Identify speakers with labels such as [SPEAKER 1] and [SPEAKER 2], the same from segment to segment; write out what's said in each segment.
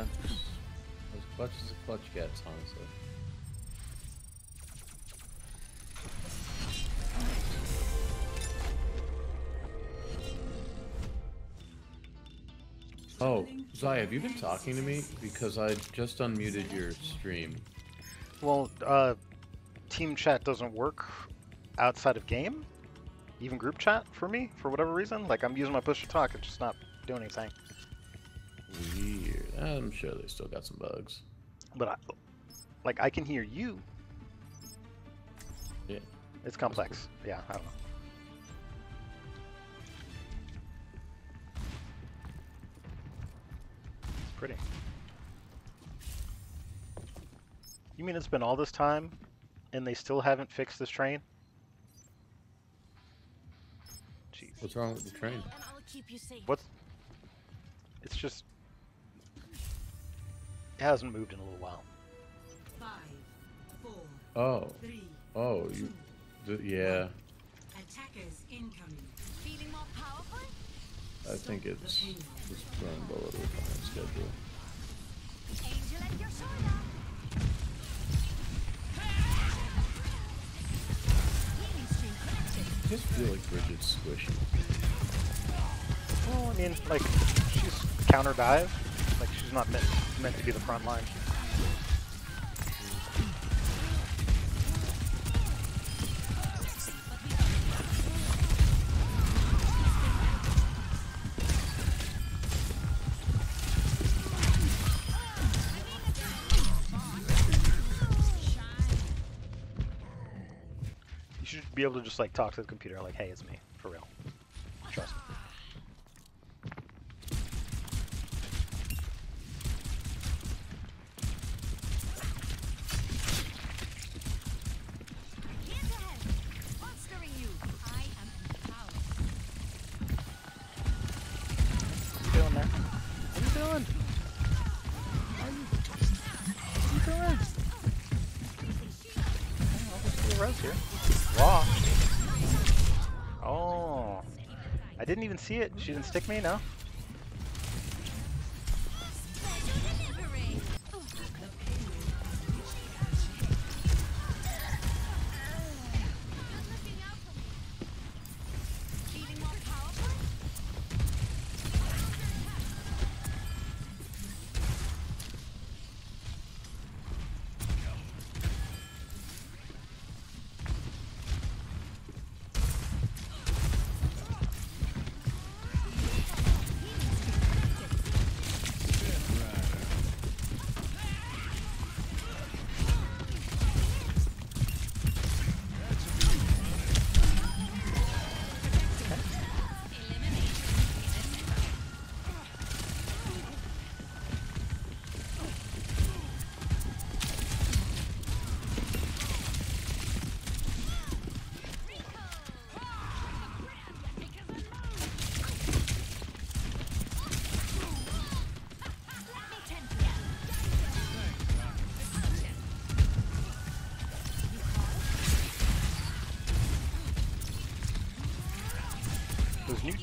[SPEAKER 1] As clutch as a clutch gets, honestly. Oh, Zai, have you been talking to me? Because I just unmuted your stream.
[SPEAKER 2] Well, uh, team chat doesn't work outside of game, even group chat for me for whatever reason. Like I'm using my push to talk, it's just not doing anything.
[SPEAKER 1] I'm sure they still got some bugs.
[SPEAKER 2] But I, like I can hear you.
[SPEAKER 1] Yeah.
[SPEAKER 2] It's complex. Yeah, I don't know. It's pretty. You mean it's been all this time and they still haven't fixed this train? Jeez.
[SPEAKER 1] What's wrong with the train?
[SPEAKER 3] And I'll keep you safe.
[SPEAKER 2] What's It's just it hasn't moved in a little while.
[SPEAKER 4] Five, four,
[SPEAKER 1] Oh.
[SPEAKER 4] three,
[SPEAKER 1] Oh, you. th- yeah.
[SPEAKER 4] attackers incoming.
[SPEAKER 3] Feeling more powerful?
[SPEAKER 1] I think it's just throwing a little behind schedule.
[SPEAKER 3] Angel at your shoulder. Healing stream connected.
[SPEAKER 1] I just feel like Brigitte's squishy.
[SPEAKER 2] Well, I mean, like she's counter dive. Not meant meant to be the front line. You should be able to just like talk to the computer like, "Hey, it's me, for real." A res here. Raw. Oh. I didn't even see it. She didn't stick me, no?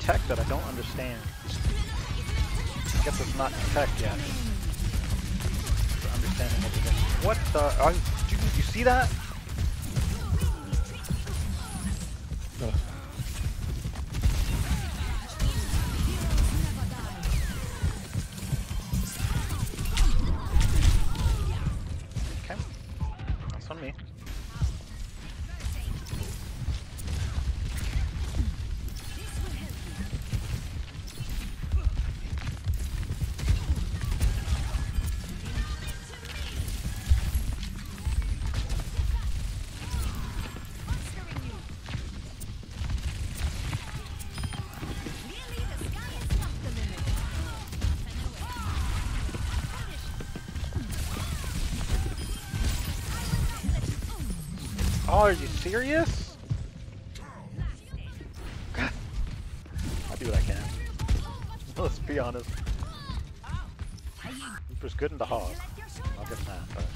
[SPEAKER 2] Tech that I don't understand. I guess it's not tech yet. For understanding what. What the? Are, did you, you see that?
[SPEAKER 1] Ugh.
[SPEAKER 2] Oh, are you serious? I'll do what I can. Let's be honest. Reaper's good in the hog. I'll him that. But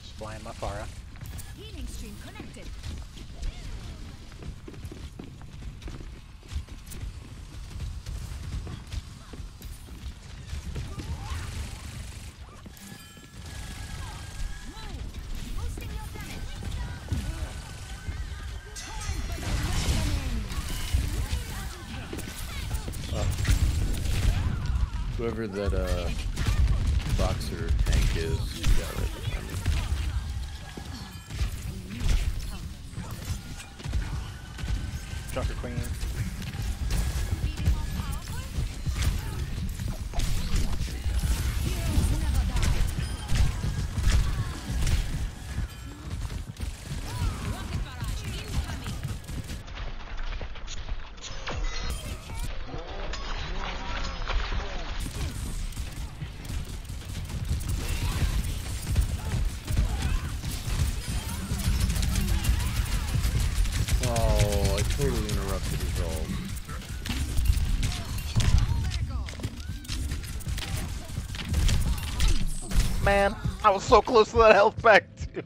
[SPEAKER 2] just flying my
[SPEAKER 3] connected.
[SPEAKER 1] Whoever that uh boxer tank is, got.
[SPEAKER 2] Junker Queen. Man, I was so close to that health back too.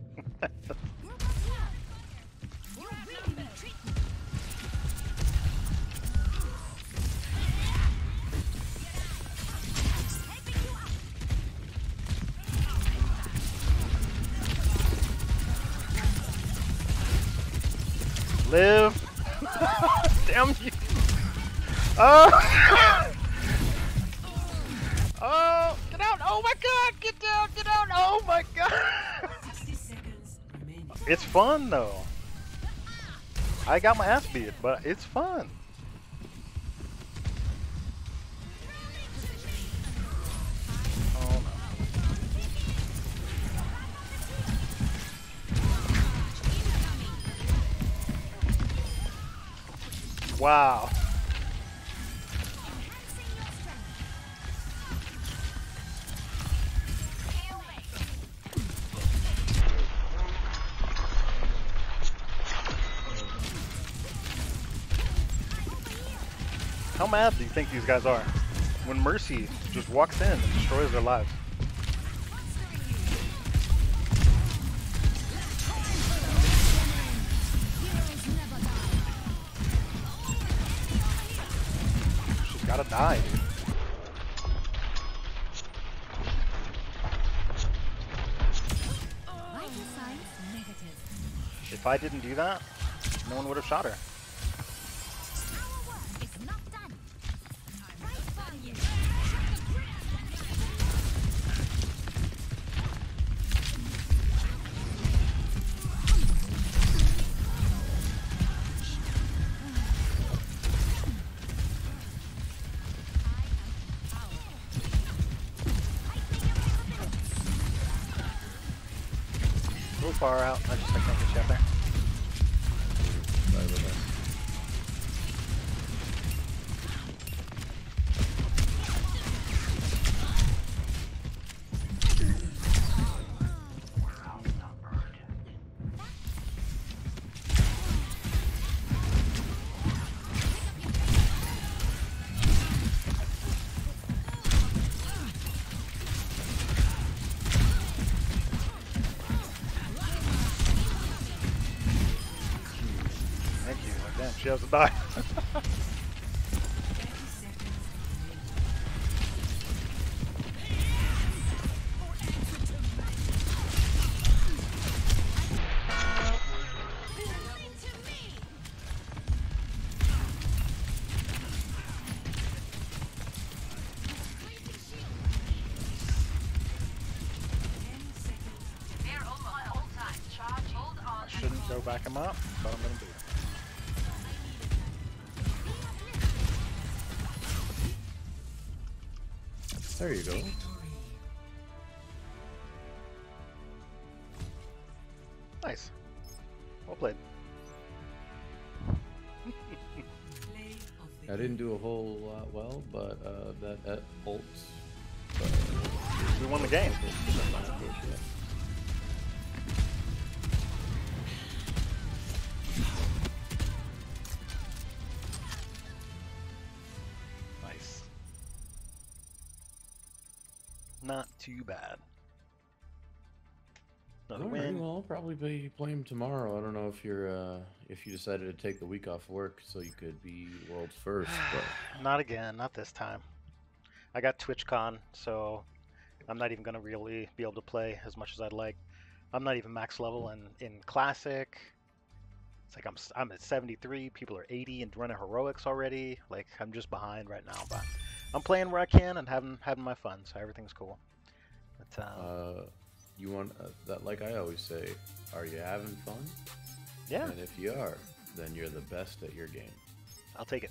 [SPEAKER 2] Live. Damn you. Oh. oh. Oh my god, get down, get out. Oh my god.
[SPEAKER 4] 60 seconds remaining.
[SPEAKER 2] It's fun though. I got my ass beat, but it's fun. Oh. Wow. How mad do you think these guys are when Mercy just walks in and destroys their lives? She's gotta die, dude.
[SPEAKER 3] Vital signs negative.
[SPEAKER 2] If I didn't do that, no one would have shot her. Far out. I just I can't get there. She to die.
[SPEAKER 4] 30 seconds remaining. Ten seconds.
[SPEAKER 2] I shouldn't go back him up, but I'm gonna do it.
[SPEAKER 1] There you go.
[SPEAKER 2] Nice. Well played.
[SPEAKER 4] Play of the
[SPEAKER 1] I didn't do a whole lot well, but uh, that, that ult. Uh,
[SPEAKER 2] We won the game. Not too bad. Another win.
[SPEAKER 1] well, I'll probably be playing tomorrow. I don't know if you're uh, if you decided to take the week off work so you could be world's first, but
[SPEAKER 2] Not again, not this time. I got TwitchCon, so I'm not even gonna really be able to play as much as I'd like. I'm not even max level in, in classic. It's like I'm I'm at 73. People are 80 and running heroics already. Like I'm just behind right now, but I'm playing where I can and having having my fun, so everything's cool. But, um,
[SPEAKER 1] Uh, you want uh, that? Like I always say, are you having fun?
[SPEAKER 2] yeah,
[SPEAKER 1] And if you are, then you're the best at your game.
[SPEAKER 2] I'll take it.